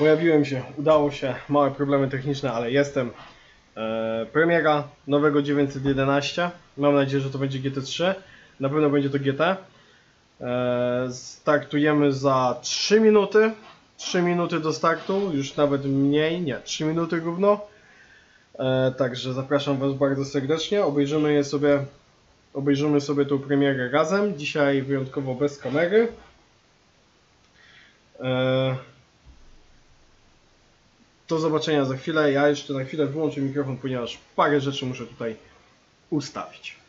Pojawiłem się, udało się, małe problemy techniczne, ale jestem. E, premiera nowego 911. Mam nadzieję, że to będzie GT3. Na pewno będzie to GT. E, startujemy za 3 minuty. 3 minuty do startu, już nawet mniej, nie, 3 minuty równo. E, także zapraszam Was bardzo serdecznie. Obejrzymy je sobie, obejrzymy sobie tą premierę razem. Dzisiaj wyjątkowo bez kamery. E, do zobaczenia za chwilę. Ja jeszcze na chwilę wyłączę mikrofon, ponieważ parę rzeczy muszę tutaj ustawić.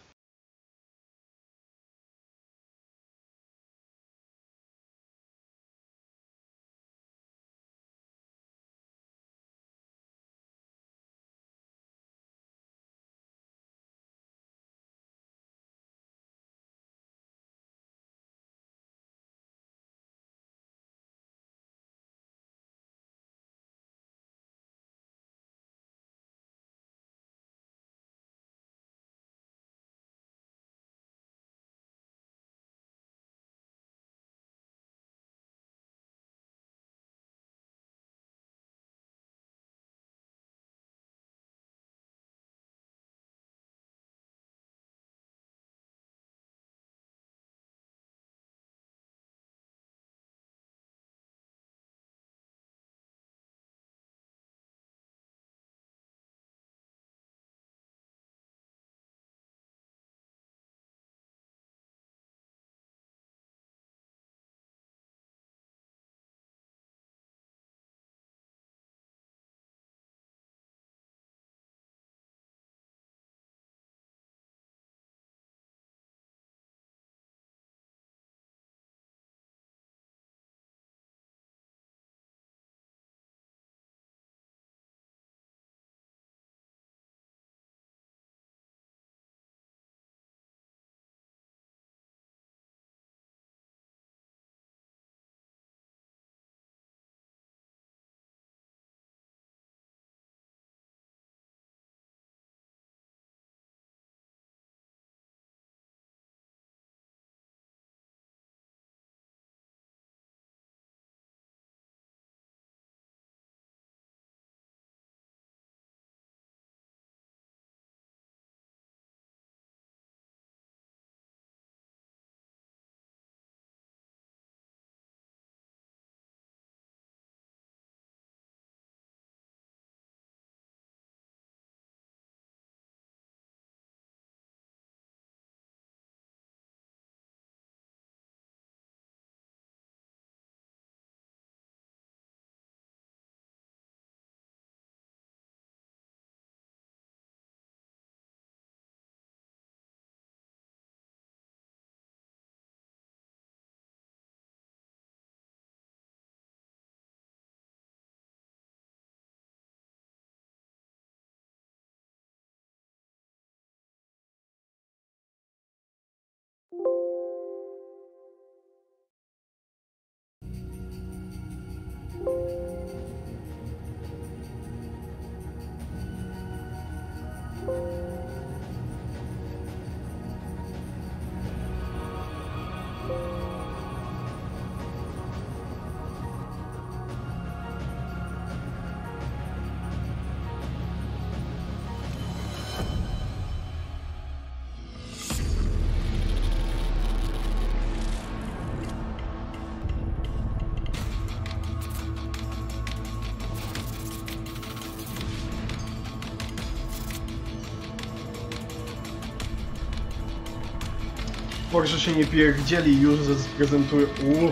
Porsche się nie pierdzieli już, że sprezentuje. Uuu.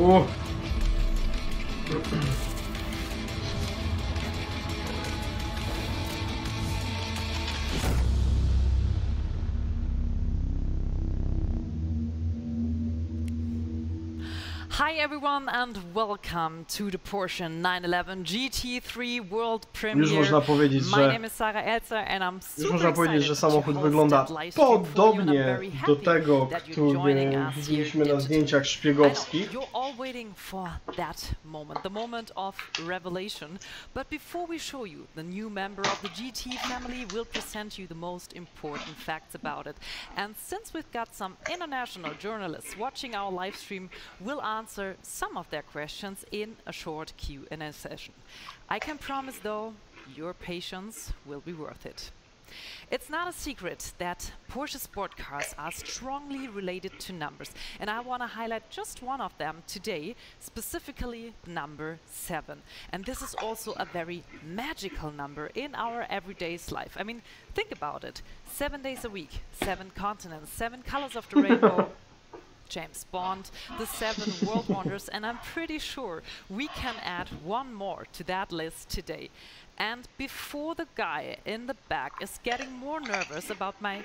Uuu. Hi everyone and welcome to the Porsche 911 GT3 World Premiere. Już można powiedzieć, My name is Sarah Elzer and I'm już super można powiedzieć, że excited samochód wygląda that live stream for you and I'm podobnie do tego, który widzieliśmy na zdjęciach szpiegowskich. you're all waiting for that moment, the moment of revelation. But before we show you the new member of the GT family, we'll present you the most important facts about it. And since we've got some international journalists watching our live stream, we'll answer some of their questions in a short Q&A session. I can promise though, your patience will be worth it. It's not a secret that Porsche sport cars are strongly related to numbers, and I want to highlight just one of them today, specifically number 7. And this is also a very magical number in our everyday's life. I mean, think about it. 7 days a week, 7 continents, 7 colors of the rainbow, James Bond, the seven world wonders, and I'm pretty sure we can add one more to that list today. And before the guy in the back is getting more nervous about my,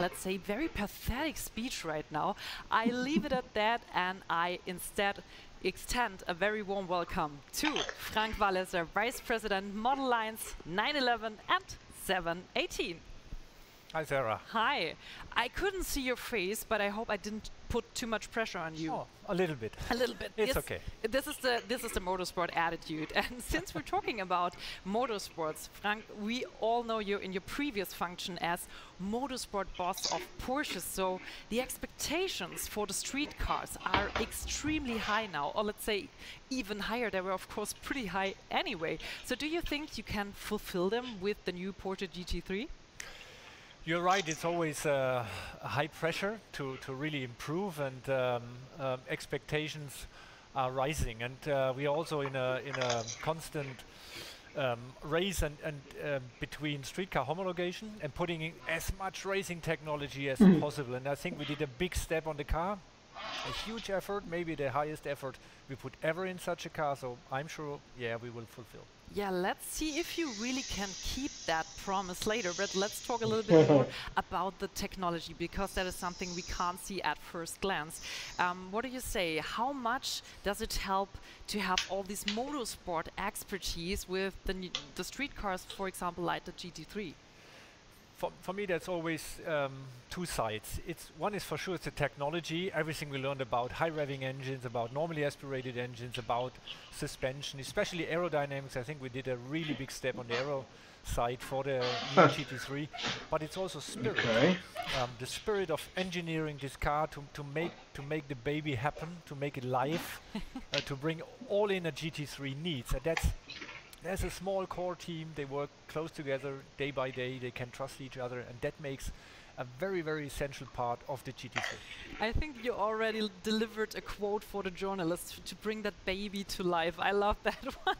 let's say, very pathetic speech right now, I leave it at that and I instead extend a very warm welcome to Frank Walliser, Vice President, Model Lines 911 and 718. Hi, Sarah. Hi. I couldn't see your face, but I hope I didn't put too much pressure on you. Oh, a little bit. A little bit. It's Yes, okay. This is the this is the motorsport attitude. And since we're talking about motorsports, Frank, we all know you in your previous function as motorsport boss of Porsche. So the expectations for the street cars are extremely high now, or let's say even higher. They were of course pretty high anyway. So do you think you can fulfill them with the new Porsche GT3? You're right. It's always uh, a high pressure to, to really improve, and um, um, expectations are rising. And uh, we are also in a in a constant um, race and, and um, between street car homologation and putting in as much racing technology as possible. And I think we did a big step on the car, a huge effort, maybe the highest effort we put ever in such a car. So I'm sure, yeah, we will fulfill. Yeah, let's see if you really can keep that promise later. But let's talk a little bit more about the technology because that is something we can't see at first glance. Um, what do you say? How much does it help to have all this motorsport expertise with the, the street cars, for example, like the GT3? For, for me that's always um, two sides. It's one is for sure it's the technology. Everything we learned about high revving engines about normally aspirated engines about suspension especially aerodynamics. I think we did a really big step on the aero side for the new gt3 but it's also spirit. Okay. um, the spirit of engineering this car to, to make to make the baby happen, to make it live, uh, to bring all in a GT3 needs. And that's there's a small core team. They work close together day by day. They can trust each other, and that makes a very very essential part of the GT3. I think you already delivered a quote for the journalists to bring that baby to life. I love that one.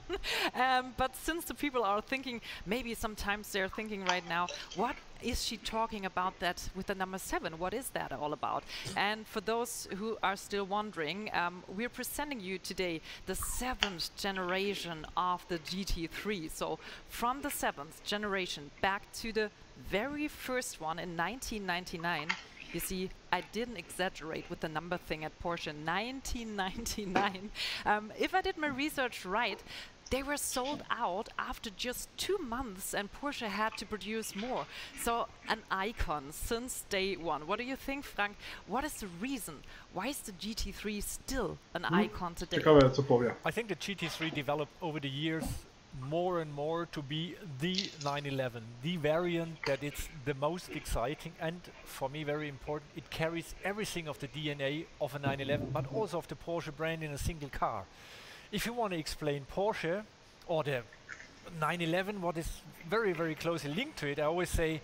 um, but since the people are thinking, maybe sometimes they're thinking right now, what is she talking about that with the number seven? What is that all about? And for those who are still wondering, um, we're presenting you today the seventh generation of the GT3. So from the seventh generation back to the very first one in 1999. You see, I didn't exaggerate with the number thing at Porsche. 1999. Um, if I did my research right, they were sold out after just two months, and Porsche had to produce more. So, an icon since day one. What do you think, Frank? What is the reason? Why is the GT3 still an icon today? Ciekawe co powie. I think the GT3 developed over the years more and more to be the 911, the variant that it's the most exciting and for me very important. It carries everything of the DNA of a 911, but also of the Porsche brand in a single car. If you want to explain Porsche or the 911, what is very very closely linked to it, I always say,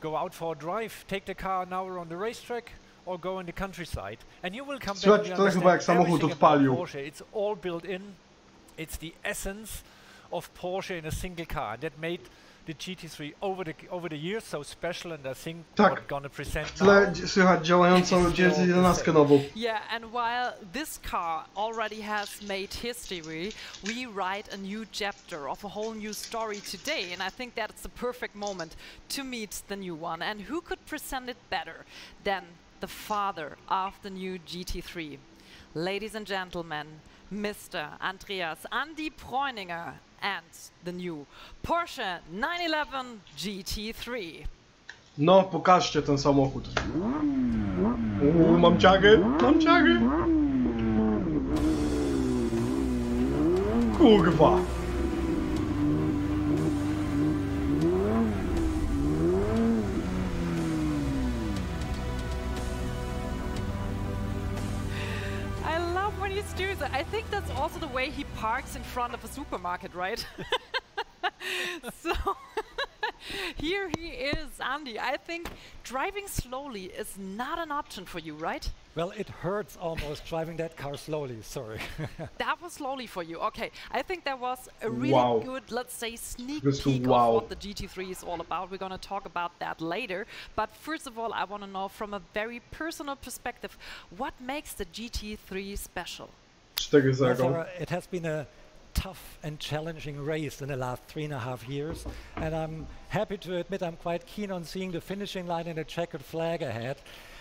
go out for a drive, take the car an hour on the racetrack. Or go in the countryside, and you will come back. Słuchajcie, to you chyba jak understand samochód everything about odpalił. Porsche. It's all built in. It's the essence of Porsche in a single car. And that made the GT3 over the over the years so special. And I think Tak. what gonna present W tle now. dzi- słychać działającą 911 nową. Yeah, and while this car already has made history, we write a new chapter of a whole new story today, and I think that's the perfect moment to meet the new one. And who could present it better than the father of the new GT3? Ladies and gentlemen, Mr. Andreas Andy Preuninger and the new Porsche 911 GT3. No, pokażcie ten samochód. Uuu, mam ciagę, mam ciagę. Kurwa. I think that's also the way he parks in front of a supermarket, right? so here he is, Andy. I think driving slowly is not an option for you, right? Well, it hurts almost driving that car slowly, sorry. that was slowly for you. Okay, I think that was a really Wow. good, let's say, sneak Just peek wow. of what the GT3 is all about. We're going to talk about that later. But first of all, I want to know from a very personal perspective, what makes the GT3 special? 4 Well, 0 Sarah, it has been a tough and challenging race in the last three and a half years, and I'm happy to admit I'm quite keen on seeing the finishing line and the checkered flag ahead.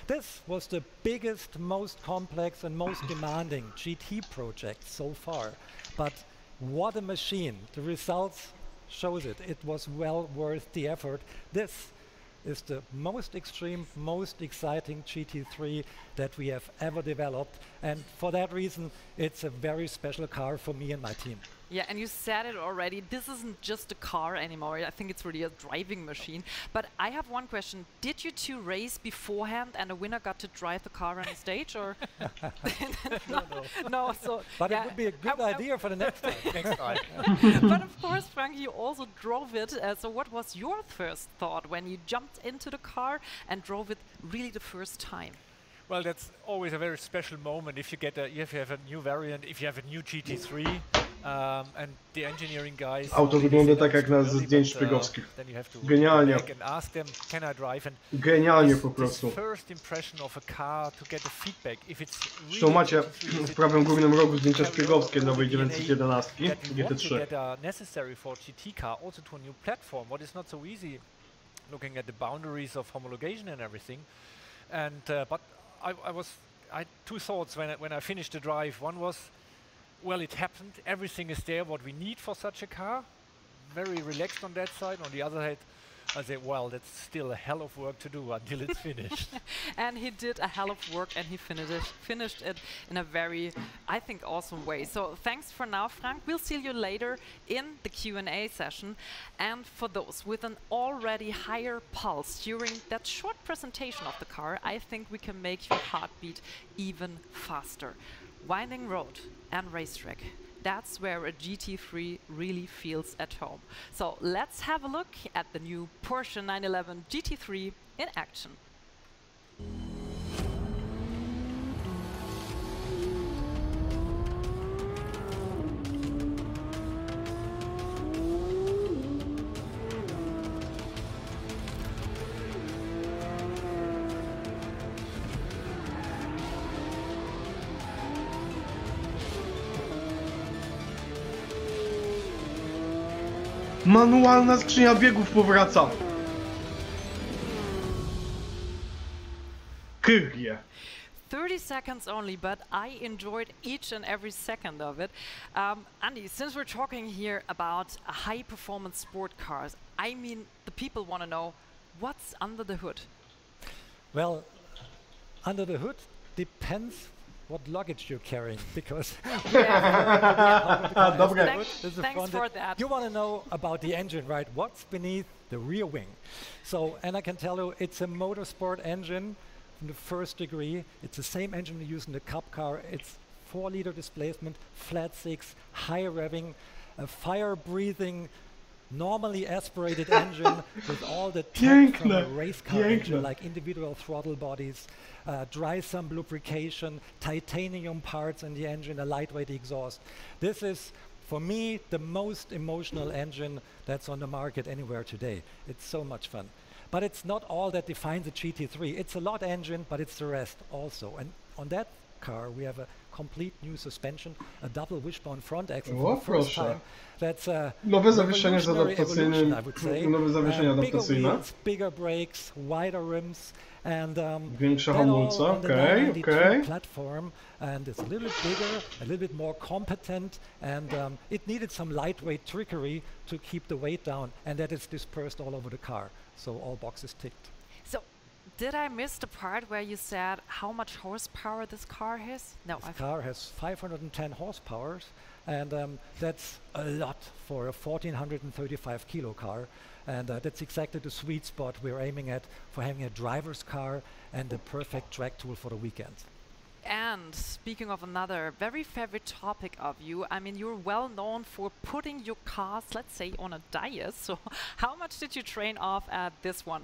This was the biggest, most complex, and most demanding GT project so far. But what a machine! The results shows it. It was well worth the effort. This is the most extreme, most exciting GT3 that we have ever developed. And for that reason, it's a very special car for me and my team. Yeah, and you said it already. This isn't just a car anymore. I think it's really a driving machine. But I have one question. Did you two race beforehand and the winner got to drive the car on the stage or no, no, so But yeah, it would be a good I- I- idea for the next time. Next time. but of course, Frank, you also drove it. Uh, so, what was your first thought when you jumped into the car and drove it really the first time? Well, that's always a very special moment if you get a, if you have a new variant, if you have a new GT3, um, and the engineering guys. Auto wygląda tak jak na zdjęć uh, szpiegowskich. Then you have to Genialnie. go back and ask them, can I drive? And Genialnie po prostu. first impression of a car to get the feedback if it's Zresztą really macie GT3, is w prawym górnym rogu zdjęcia szpiegowskie nowej the DNA 911 that to GT3. get uh, necessary for GT also to a new platform. What is not so easy, looking at the boundaries of homologation and everything. And uh, but I, I was I had two thoughts when I, when I finished the drive. One was, well, it happened. Everything is there what we need for such a car. Very relaxed on that side. On the other hand, I said, well, that's still a hell of work to do until it's finished. and he did a hell of work and he finished it, finished it in a very i think awesome way so thanks for now frank we'll see you later in the q&a session and for those with an already higher pulse during that short presentation of the car i think we can make your heartbeat even faster winding road and racetrack that's where a GT3 really feels at home. So let's have a look at the new Porsche 911 GT3 in action. Manualna skrzynia biegów powraca. Kyrie. 30 seconds only, but I enjoyed each and every second of it. Um, Andy, since we're talking here about high performance sport cars, I mean, the people want to know what's under the hood. Well, under the hood depends what luggage you're carrying because Dobre. Thanks, This is the thanks front for that. You want to know about the engine, right? What's beneath the rear wing? So, and I can tell you, it's a motorsport engine from the first degree. It's the same engine we use in the Cup car. It's four liter displacement, flat six, high revving, a fire breathing, normally aspirated engine with all the tech from a race car engine, like individual throttle bodies, uh, dry sump lubrication, titanium parts in the engine, a lightweight exhaust. This is, for me, the most emotional engine that's on the market anywhere today. It's so much fun. But it's not all that defines a GT3. It's a lot engine, but it's the rest also. And on that car, we have a complete new suspension, a double wishbone front axle for O, the first time. That's a Nowe zawieszenie z adaptacyjnym, I would say. nowe zawieszenie Uh, bigger adaptacyjne. wheels, bigger brakes, wider rims, and um, Większe that all on the okej, 992 okej. platform, and it's a little bit bigger, a little bit more competent, and um, it needed some lightweight trickery to keep the weight down, and that is dispersed all over the car. So all boxes ticked. Did I miss the part where you said how much horsepower this car has? No, This I've car has 510 horsepower, and um, that's a lot for a 1435 kilo car. And uh, that's exactly the sweet spot we're aiming at for having a driver's car and the perfect track tool for the weekend. And speaking of another very favorite topic of you, I mean, you're well known for putting your cars, let's say, on a diet. So, how much did you train off at this one?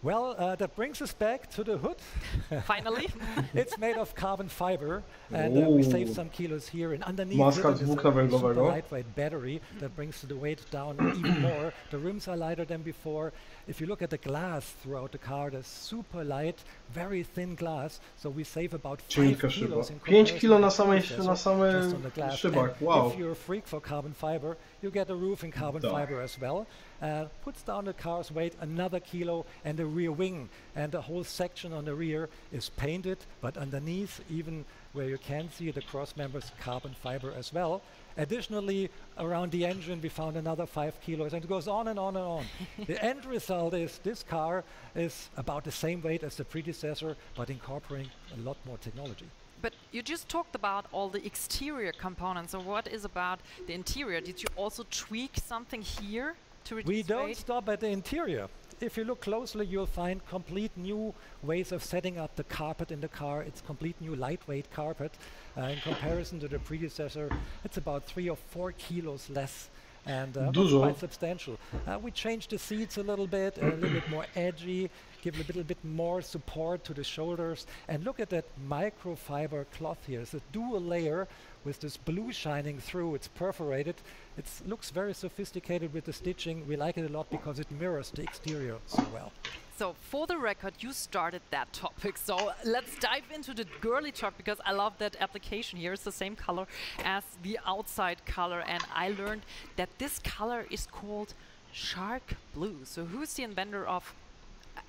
Well, uh, that brings us back to the hood. Finally, it's made of carbon fiber, and uh, we save some kilos here. And underneath Maska it z a super lightweight battery that brings the weight down even more. The rims are lighter than before. If you look at the glass throughout the car, there's super light, very thin glass, so we save about 5 kilos in 5 comparison kilo na samej, na samych just on the glass. szybach, wow. If you're a freak for carbon fiber, you get a roof in carbon fiber as well. Uh, puts down the car's weight another kilo and the rear wing and the whole section on the rear is painted but underneath even where you can see the cross members carbon fiber as well additionally around the engine we found another five kilos and it goes on and on and on the end result is this car is about the same weight as the predecessor but incorporating a lot more technology but you just talked about all the exterior components. So, what is about the interior? Did you also tweak something here to reduce We don't weight? stop at the interior. If you look closely, you'll find complete new ways of setting up the carpet in the car. It's complete new lightweight carpet. Uh, in comparison to the predecessor, it's about three or four kilos less and uh, quite substantial. Uh, we changed the seats a little bit, a little bit more edgy, give a little bit more support to the shoulders. And look at that microfiber cloth here. It's a dual layer with this blue shining through. It's perforated. It looks very sophisticated with the stitching. We like it a lot because it mirrors the exterior so well. So, for the record, you started that topic. So, let's dive into the girly talk because I love that application here. It's the same color as the outside color, and I learned that this color is called shark blue. So, who's the inventor of?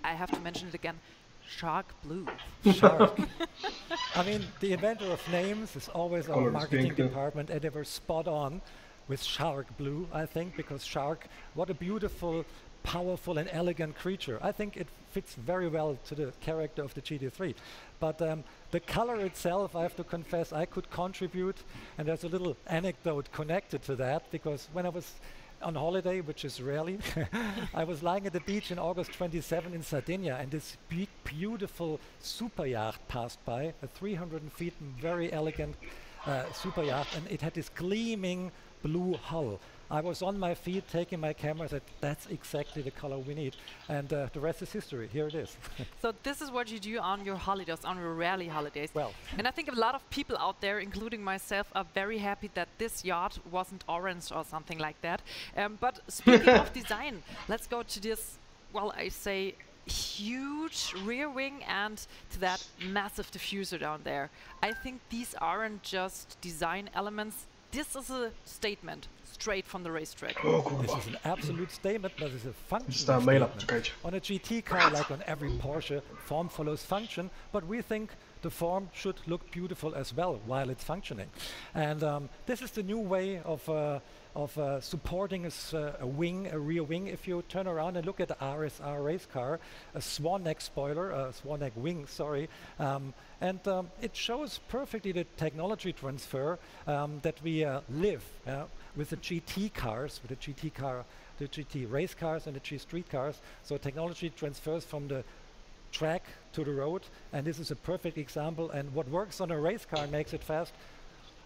I have to mention it again. Shark blue. Shark. I mean, the inventor of names is always our marketing piękny. department, and they were spot on with Shark Blue, I think, because Shark, what a beautiful, powerful, and elegant creature. I think it fits very well to the character of the GT3. But um, the color itself, I have to confess, I could contribute, and there's a little anecdote connected to that, because when I was on holiday, which is rarely. I was lying at the beach in August 27 in Sardinia, and this big, beautiful super yacht passed by, a 300 feet very elegant uh, super yacht, and it had this gleaming blue hull. I was on my feet taking my camera, said, that's exactly the color we need. And uh, the rest is history. Here it is. So this is what you do on your holidays, on your rally holidays. Well. and I think a lot of people out there, including myself, are very happy that this yacht wasn't orange or something like that. Um, but speaking of design, let's go to this. Well, I say huge rear wing and to that massive diffuser down there. I think these aren't just design elements. This is a statement straight from the racetrack. Oh, o This is an absolute statement, but it's a functional Dostałem maila, statement. poczekajcie. On a GT car, like on every Porsche, form follows function, but we think the form should look beautiful as well while it's functioning. And um, this is the new way of, uh, of uh, supporting a, uh, a wing, a rear wing. If you turn around and look at the RSR race car, a swan neck spoiler, a swan neck wing, sorry, um, and um, it shows perfectly the technology transfer um, that we uh, live uh, with the GT cars, with the GT car, the GT race cars and the G street cars. So technology transfers from the track to the road, and this is a perfect example. And what works on a race car and makes it fast,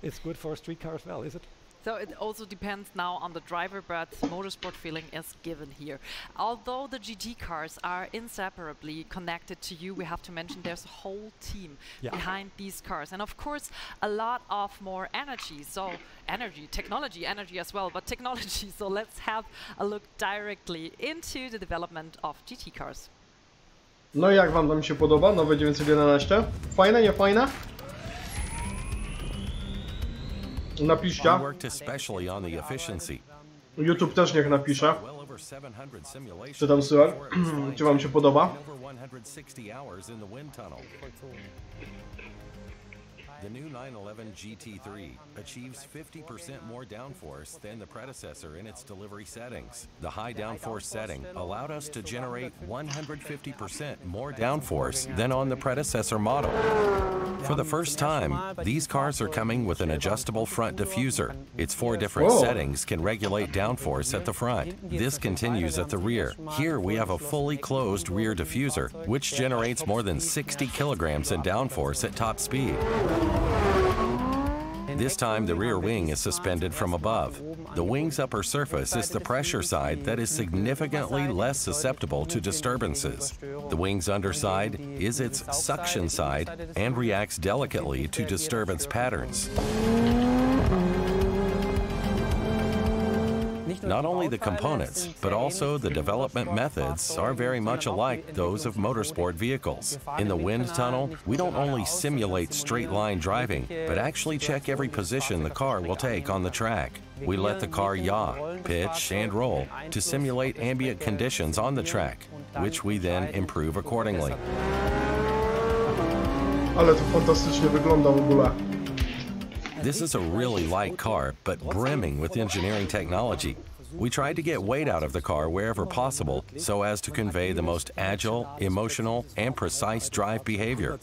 it's good for a street car as well, is it? So it also depends now on the driver, but motorsport feeling is given here. Although the GT cars are inseparably connected to you, we have to mention there's a whole team Yeah. behind these cars. And of course, a lot of more energy. So energy, technology, energy as well, but technology. So let's have a look directly into the development of GT cars. No i jak wam tam się podoba? Nowe 911? Fajne, nie fajne? Napiszcie. YouTube też niech napisze. Well over 700 simulations. Czy tam słychać? Czy wam się podoba? The new 911 GT3 achieves 50% more downforce than the predecessor in its delivery settings. The high downforce setting allowed us to generate 150% more downforce than on the predecessor model. For the first time, these cars are coming with an adjustable front diffuser. Its four different Whoa. settings can regulate downforce at the front. This continues at the rear. Here we have a fully closed rear diffuser, which generates more than 60 kilograms in downforce at top speed. This time, the rear wing is suspended from above. The wing's upper surface is the pressure side that is significantly less susceptible to disturbances. The wing's underside is its suction side and reacts delicately to disturbance patterns. Not only the components, but also the development methods are very much alike those of motorsport vehicles. In the wind tunnel, we don't only simulate straight line driving, but actually check every position the car will take on the track. We let the car yaw, pitch, and roll to simulate ambient conditions on the track, which we then improve accordingly. Ale to fantastycznie wygląda w ogóle. This is a really light car, but brimming with engineering technology. We tried to get weight out of the car wherever possible so as to convey the most agile, emotional, and precise drive behavior.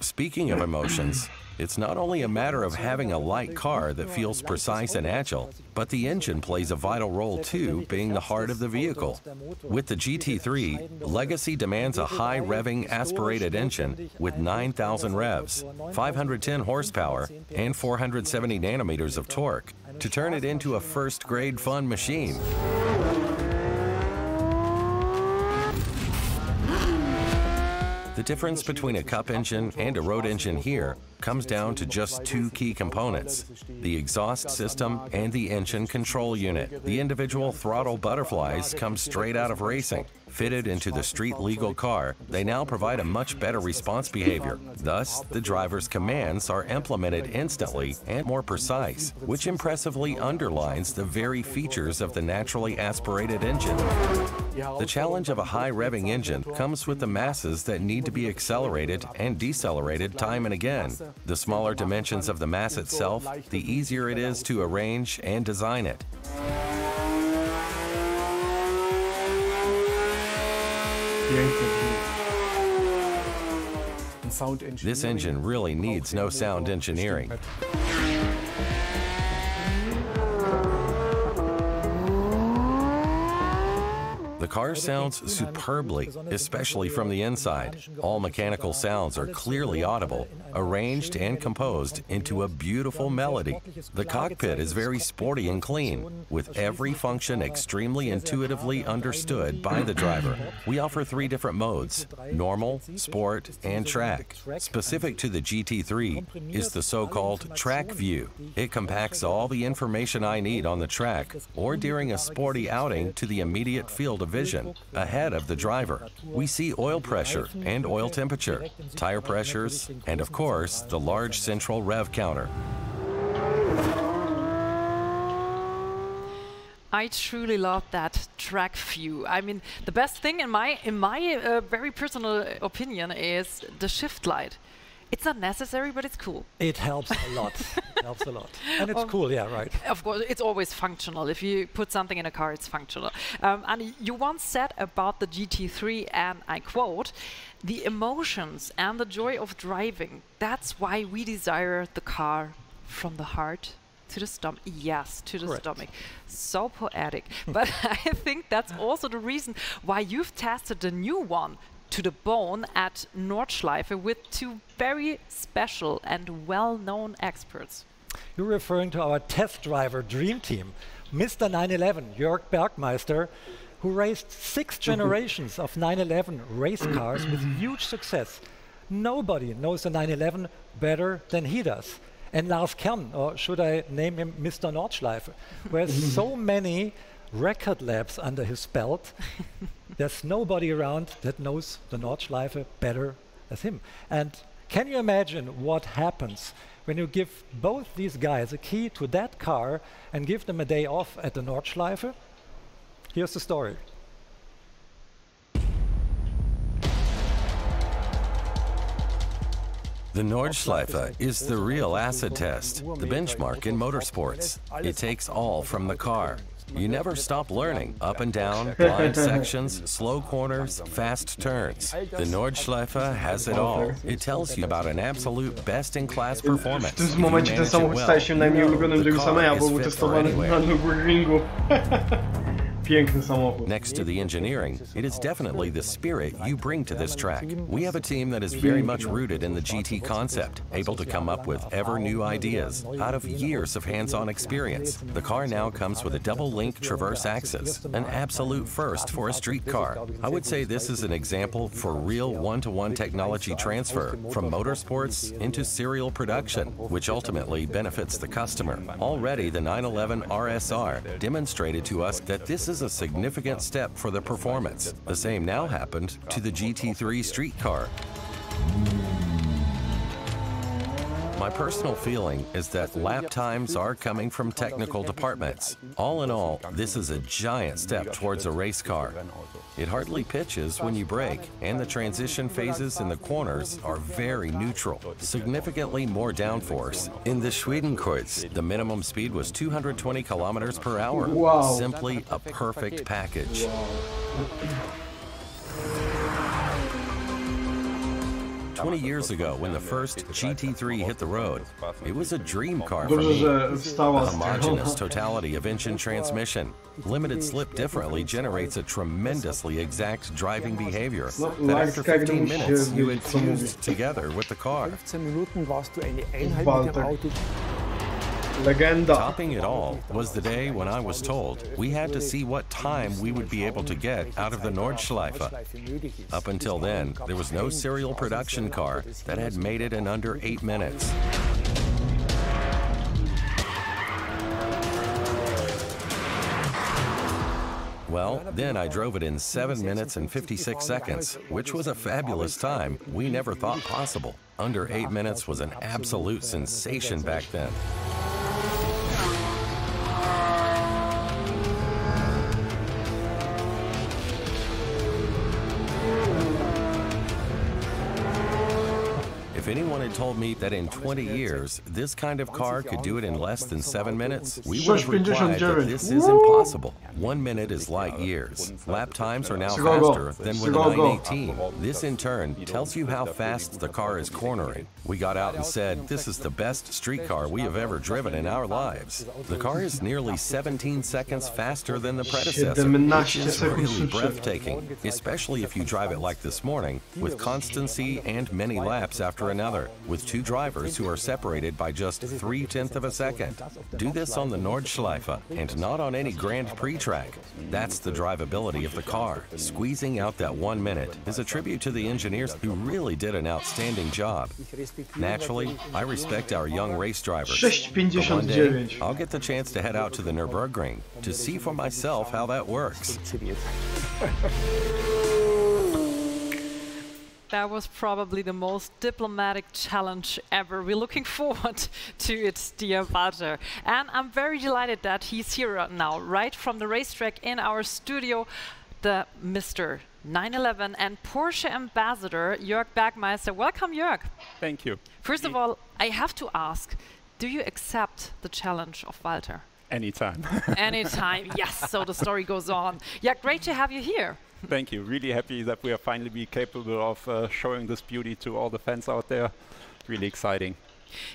Speaking of emotions, it's not only a matter of having a light car that feels precise and agile, but the engine plays a vital role too, being the heart of the vehicle. With the GT3, Legacy demands a high revving aspirated engine with 9,000 revs, 510 horsepower, and 470 nanometers of torque to turn it into a first grade fun machine. The difference between a cup engine and a road engine here comes down to just two key components the exhaust system and the engine control unit. The individual throttle butterflies come straight out of racing. Fitted into the street legal car, they now provide a much better response behavior. Thus, the driver's commands are implemented instantly and more precise, which impressively underlines the very features of the naturally aspirated engine. The challenge of a high revving engine comes with the masses that need to be accelerated and decelerated time and again. The smaller dimensions of the mass itself, the easier it is to arrange and design it. This engine really needs no sound engineering. The car sounds superbly, especially from the inside. All mechanical sounds are clearly audible, arranged and composed into a beautiful melody. The cockpit is very sporty and clean, with every function extremely intuitively understood by the driver. We offer three different modes normal, sport, and track. Specific to the GT3 is the so called track view. It compacts all the information I need on the track or during a sporty outing to the immediate field of vision ahead of the driver. We see oil pressure and oil temperature, tire pressures, and of course, the large central rev counter. I truly love that track view. I mean, the best thing in my in my uh, very personal opinion is the shift light. It's unnecessary, but it's cool. It helps a lot. It helps a lot. And it's Oh. cool, yeah, right. Of course, it's always functional. If you put something in a car, it's functional. Um, and you once said about the GT3, and I quote, the emotions and the joy of driving, that's why we desire the car from the heart to the stomach. Yes, to the Correct. stomach. So poetic. but I think that's also the reason why you've tested the new one to the bone at Nordschleife with two very special and well-known experts. You're referring to our test driver dream team, Mr. 911, Jörg Bergmeister, who raced six generations of 911 race cars with huge success. Nobody knows the 911 better than he does. And Lars Kern, or should I name him Mr. Nordschleife, where so many record labs under his belt. There's nobody around that knows the Nordschleife better as him. And can you imagine what happens when you give both these guys a key to that car and give them a day off at the Nordschleife? Here's the story. The The Nordschleife is the real acid test, the benchmark in motorsports. It takes all from the car. You never stop learning. Up and down, blind sections, slow corners, fast turns. The Nordschleife has it all. It tells you about an absolute best-in-class performance. W tym If you momencie ten manage samochód staje się najmniej ulubionym The tego car bo był testowany na. Nürburgringu. Next to the engineering, it is definitely the spirit you bring to this track. We have a team that is very much rooted in the GT concept, able to come up with ever new ideas out of years of hands on experience. The car now comes with a double link traverse axis, an absolute first for a street car. I would say this is an example for real one to one technology transfer from motorsports into serial production, which ultimately benefits the customer. Already, the 911 RSR demonstrated to us that this is a significant step for the performance. The same now happened to the GT3 street car. My personal feeling is that lap times are coming from technical departments. All in all, this is a giant step towards a race car. It hardly pitches when you brake, and the transition phases in the corners are very neutral, significantly more downforce. In the Schwedenkreuz, the minimum speed was 220 kilometers per hour. Wow. Simply a perfect package. 20 years ago, when the first GT3 hit the road, it was a dream car for Dobrze, me. że wstała homogeneous totality of engine transmission. Limited slip differently generates a tremendously exact driving behavior No, that like after Sky 15 News minutes się you wiedzieć, co mówi. infused together with the car. Legenda. Topping it all was the day when I was told we had to see what time we would be able to get out of the Nordschleife. Up until then, there was no serial production car that had made it in under eight minutes. Well, then I drove it in 7 minutes and 56 seconds, which was a fabulous time we never thought possible. Under 8 minutes was an absolute sensation back then. If anyone had told me that in 20 years this kind of car could do it in less than 7 minutes, we would have replied that this is impossible. 1 minute is light years. Lap times are now Go, go. faster than with a Go, go. 918. This in turn tells you how fast the car is cornering. We got out and said, This is the best street car we have ever driven in our lives. The car is nearly 17 seconds faster than the predecessor, which is really breathtaking, especially if you drive it like this morning, with constancy and many laps after another, with two drivers who are separated by just three tenths of a second. Do this on the Nordschleife and not on any Grand Prix track. That's the drivability of the car. Squeezing out that one minute is a tribute to the engineers who really did an outstanding job. Naturally, I respect our young race drivers. But one day, I'll get the chance to head out to the Nürburgring to see for myself how that works. That was probably the most diplomatic challenge ever. We're looking forward to it, dear Walter. And I'm very delighted that he's here now, right from the racetrack in our studio, the Mr. 911 and Porsche ambassador, Jörg Bergmeister. Welcome, Jörg. Thank you. First of all, I have to ask do you accept the challenge of Walter? Anytime. Anytime, yes. So the story goes on. Yeah, great to have you here. Thank you. Really happy that we are finally be capable of uh, showing this beauty to all the fans out there. Really exciting.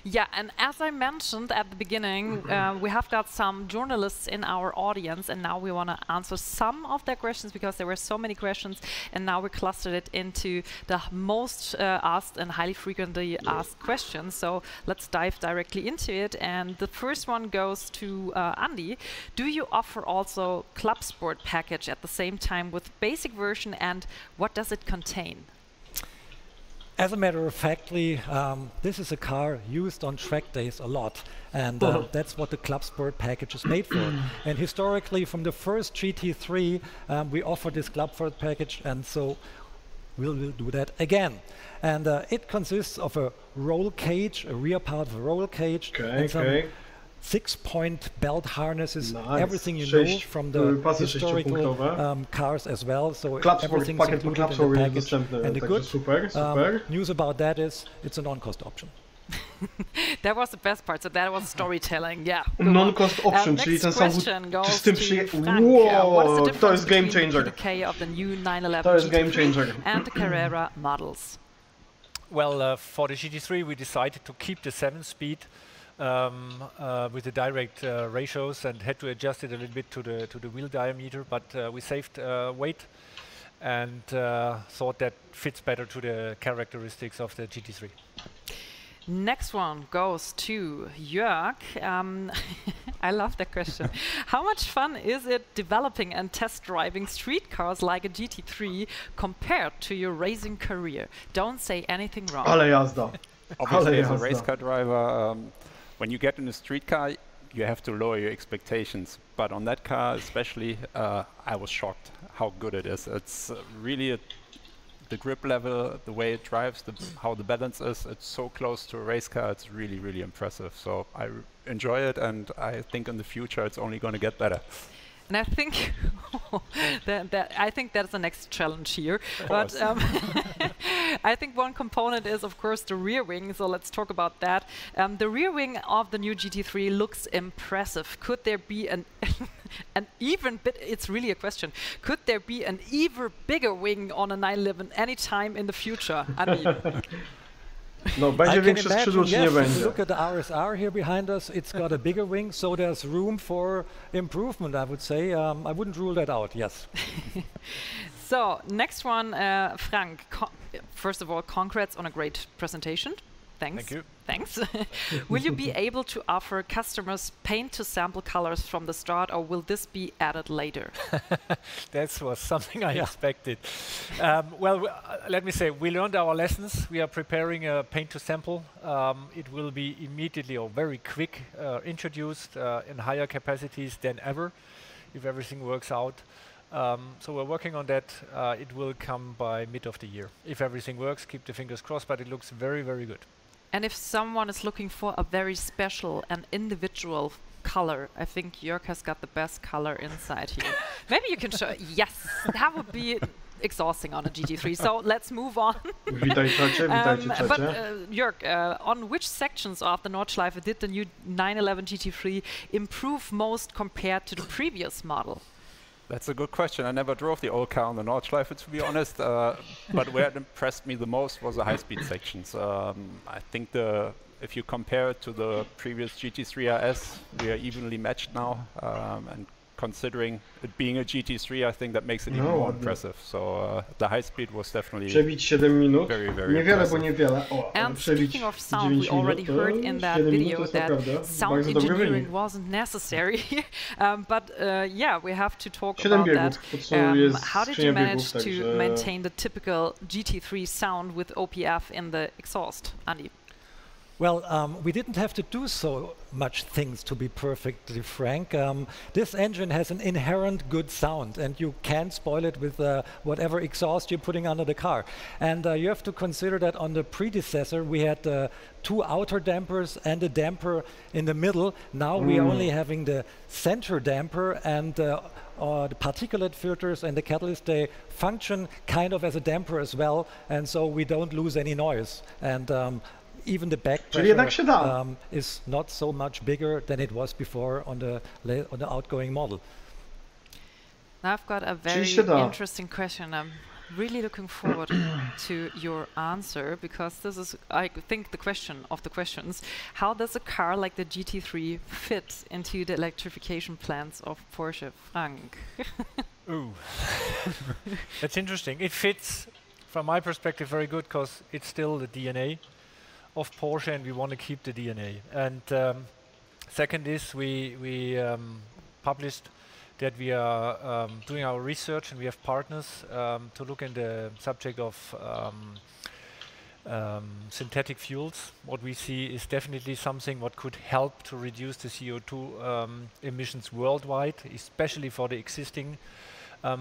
Yeah, and as I mentioned at the beginning, uh, we have got some journalists in our audience, and now we want to answer some of their questions because there were so many questions, and now we clustered it into the most uh, asked and highly frequently asked questions. So let's dive directly into it. And the first one goes to uh, Andy. Do you offer also Club Sport package at the same time with basic version, and what does it contain? As a matter of factly, um, this is a car used on track days a lot, and uh, that's what the Club Sport package is made for. and historically, from the first GT3, um, we offered this Club Sport package, and so we'll, we'll do that again. And uh, it consists of a roll cage, a rear part of a roll cage, Okay, and some okay. Six-point belt harnesses, Nice. everything you know from the pasy historical um, cars as well. So Club Sport, everything's pakiet po included in the package. dostępny, And the good super, um, news about that is it's a non-cost option. That was the best part. So that was storytelling. Yeah. good. Non-cost option, Um, czyli next ten samochód question goes czystym to przyje... Frank. Uh, what is the Wow, to jest game between the changer. PDK of the new 911 To jest game changer. and the Carrera models? Well, uh, for the GT3, we decided to keep the seven-speed um, uh, with the direct uh, ratios and had to adjust it a little bit to the to the wheel diameter. But uh, we saved uh, weight and uh, thought that fits better to the characteristics of the GT3. Next one goes to Jörg. Um, I love that question. How much fun is it developing and test driving street cars like a GT3 compared to your racing career? Don't say anything wrong. Ale jazda. Obviously, Ale as a race car driver, um, when you get in a street car, you have to lower your expectations. But on that car, especially, uh, I was shocked how good it is. It's uh, really a, the grip level, the way it drives, the, how the balance is. It's so close to a race car. It's really, really impressive. So I enjoy it, and I think in the future it's only going to get better. And I think that, that I think that's the next challenge here. But um, I think one component is, of course, the rear wing. So let's talk about that. Um, the rear wing of the new GT3 looks impressive. Could there be an an even bit? It's really a question. Could there be an even bigger wing on a 911 anytime in the future? I mean, No, I będzie can większe skrzydło, imagine, czy nie yes, if będzie? look at the RSR here behind us, it's got a bigger wing, so there's room for improvement, I would say. Um, I wouldn't rule that out, yes. So next one, uh, Frank. Co- first of all, congrats on a great presentation. Thanks. Thank you. Thanks. will you be able to offer customers paint to sample colors from the start, or will this be added later? That was something I expected. Um, well, uh, let me say, we learned our lessons. We are preparing a paint to sample. Um, it will be immediately or very quick uh, introduced uh, in higher capacities than ever, if everything works out. Um, so we're working on that. Uh, it will come by mid of the year. If everything works, keep the fingers crossed. But it looks very, very good. And if someone is looking for a very special and individual color, I think Jörg has got the best color inside here. Maybe you can show. Yes, that would be exhausting on a GT3. So let's move on. Witaj czacie, witajcie Um, but czacie. uh, Jörg, uh, on which sections of the Nordschleife did the new 911 GT3 improve most compared to the previous model? That's a good question. I never drove the old car on the Nordschleife, to be honest. Uh, but where it impressed me the most was the high-speed sections. Um, I think the if you compare it to the previous GT3 RS, we are evenly matched now. Um, and considering it being a GT3, I think that makes it even No, more ładnie. impressive. So uh, the high speed was definitely Przebić 7 minut. very, very Niewiele, bo impressive. niewiele. O, And speaking of sound, we already minut, heard in that video that naprawdę sound bardzo engineering wasn't necessary. um, but uh, yeah, we have to talk about biegów, that. Um, how did you manage biegów, to także... maintain the typical GT3 sound with OPF in the exhaust, Andy? Well, um, we didn't have to do so much things to be perfectly frank. Um, this engine has an inherent good sound, and you can't spoil it with uh, whatever exhaust you're putting under the car. And uh, you have to consider that on the predecessor, we had uh, two outer dampers and a damper in the middle. Now we are only having the center damper and uh, uh, the particulate filters and the catalyst, they function kind of as a damper as well, and so we don't lose any noise. And um, even the back Czyli jednak się pressure um, is not so much bigger than it was before on the la- on the outgoing model. Now I've got a very interesting question. I'm really looking forward to your answer because this is, I think, the question of the questions. How does a car like the GT3 fit into the electrification plans of Porsche? Frank. Ooh, that's interesting. It fits, from my perspective, very good because it's still the DNA of Porsche, and we want to keep the DNA. And um, second is we we um, published that we are um, doing our research and we have partners um, to look in the subject of. Um, um, synthetic fuels. What we see is definitely something what could help to reduce the CO2 um, emissions worldwide, especially for the existing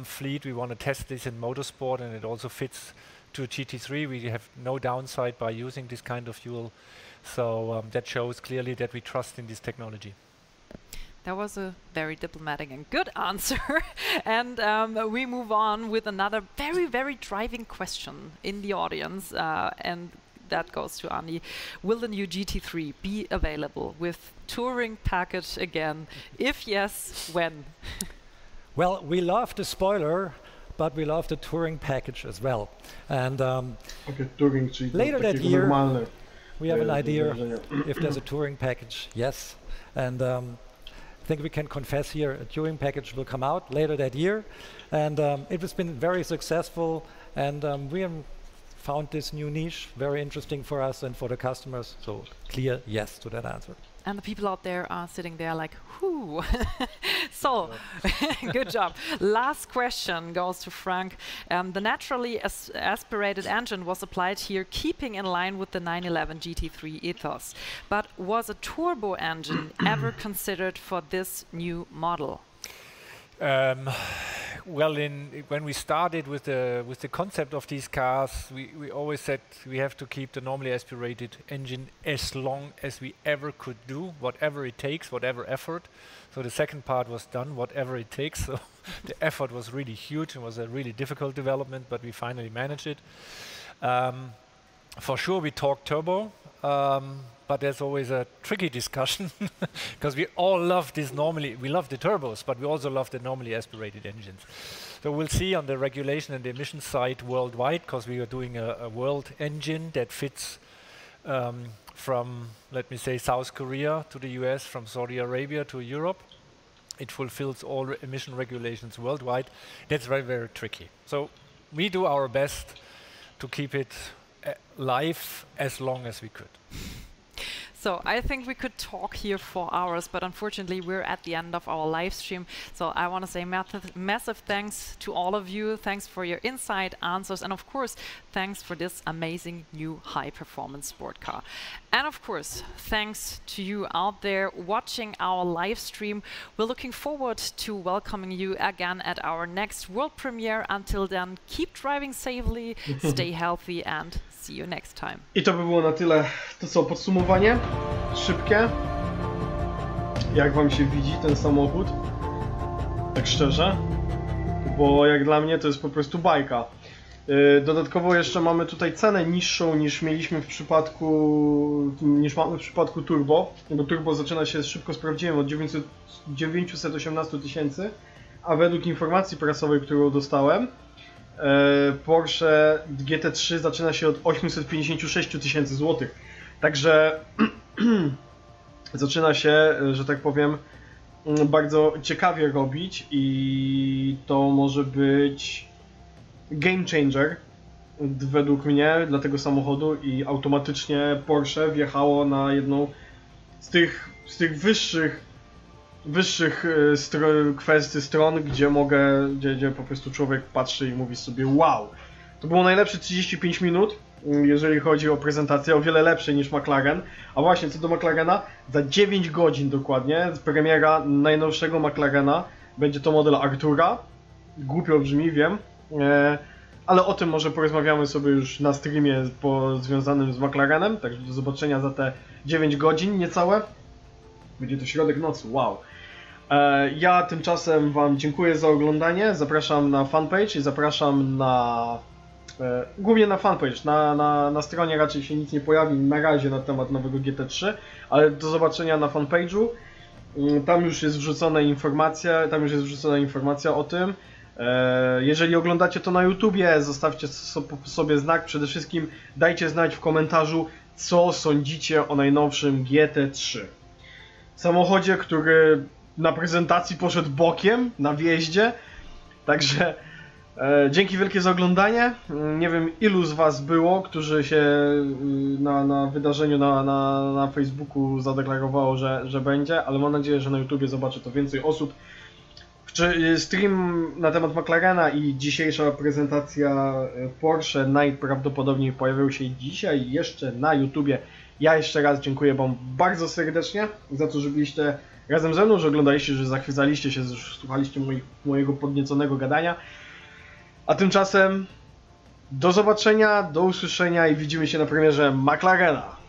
fleet. We want to test this in motorsport, and it also fits to GT3. We have no downside by using this kind of fuel, so um, that shows clearly that we trust in this technology. That was a very diplomatic and good answer. and um, we move on with another very, very driving question in the audience. Uh, and that goes to Andy. Will the new GT3 be available with touring package again? If yes, when? well, we love the spoiler, but we love the touring package as well. And um, okay, touring, later that year, we have an idea if there's a touring package, yes. And um, I think we can confess here a touring package will come out later that year. And um, it has been very successful. And um, we have found this new niche very interesting for us and for the customers. So clear yes to that answer. And the people out there are sitting there like, whoo. so, good job. Last question goes to Frank. Um, the naturally as aspirated engine was applied here, keeping in line with the 911 GT3 ethos. But was a turbo engine ever considered for this new model? Um, well, in when we started with the with the concept of these cars, we, we always said we have to keep the normally aspirated engine as long as we ever could do, whatever it takes, whatever effort. So the second part was done, whatever it takes. So the effort was really huge and was a really difficult development, but we finally managed it. Um, for sure, we talked turbo. Um, but there's always a tricky discussion because we all love this normally, we love the turbos, but we also love the normally aspirated engines. So we'll see on the regulation and the emission side worldwide because we are doing a, a, world engine that fits um, from, let me say, South Korea to the US, from Saudi Arabia to Europe. It fulfills all re emission regulations worldwide. That's very, very tricky. So we do our best to keep it live as long as we could. So I think we could talk here for hours, but unfortunately we're at the end of our live stream. So I want to say massive thanks to all of you. Thanks for your insight, answers, and of course, thanks for this amazing new high performance sport car. And of course, thanks to you out there watching our live stream. We're looking forward to welcoming you again at our next world premiere. Until then, keep driving safely, stay healthy, and see you next time. I to by było na tyle. To co, podsumowanie? Szybkie. Jak wam się widzi ten samochód? Tak szczerze. Bo jak dla mnie to jest po prostu bajka. Y, dodatkowo jeszcze mamy tutaj cenę niższą niż mieliśmy w przypadku niż mamy w przypadku Turbo, bo Turbo zaczyna się szybko sprawdziłem od 900, 918 tysięcy, a według informacji prasowej, którą dostałem, Porsche GT3 zaczyna się od 856 tysięcy złotych. Także zaczyna się, że tak powiem, bardzo ciekawie robić i to może być game changer według mnie dla tego samochodu i automatycznie Porsche wjechało na jedną z tych, z tych wyższych wyższych e, stro kwestii stron, gdzie mogę, gdzie, gdzie po prostu człowiek patrzy i mówi sobie wow. To było najlepsze 35 minut, mm, jeżeli chodzi o prezentację, o wiele lepsze niż McLaren. A właśnie, co do McLarena, za 9 godzin dokładnie, premiera najnowszego McLarena, będzie to model Artura. Głupio brzmi, wiem. E, ale o tym może porozmawiamy sobie już na streamie po, związanym z McLarenem, także do zobaczenia za te 9 godzin niecałe. Będzie to środek nocy, wow. E, ja tymczasem Wam dziękuję za oglądanie. Zapraszam na fanpage i zapraszam na. E, głównie na fanpage. Na, na, na stronie raczej się nic nie pojawi na razie na temat nowego GT3, ale do zobaczenia na fanpage'u. Mm, tam już jest wrzucona informacja, tam już jest wrzucona informacja o tym. E, jeżeli oglądacie to na YouTubie, zostawcie sobie znak. Przede wszystkim dajcie znać w komentarzu, co sądzicie o najnowszym GT3. Samochodzie, który na prezentacji poszedł bokiem na wjeździe. Także e, dzięki wielkie za oglądanie. Nie wiem ilu z Was było, którzy się y, na, na wydarzeniu na, na, na Facebooku zadeklarowało, że, że będzie, ale mam nadzieję, że na YouTubie zobaczy to więcej osób. Y, stream na temat McLarena i dzisiejsza prezentacja y, Porsche najprawdopodobniej pojawią się dzisiaj jeszcze na YouTubie. Ja jeszcze raz dziękuję Wam bardzo serdecznie za to, że byliście razem ze mną, że oglądaliście, że zachwycaliście się, że słuchaliście moich, mojego podnieconego gadania. A tymczasem do zobaczenia, do usłyszenia i widzimy się na premierze McLarena.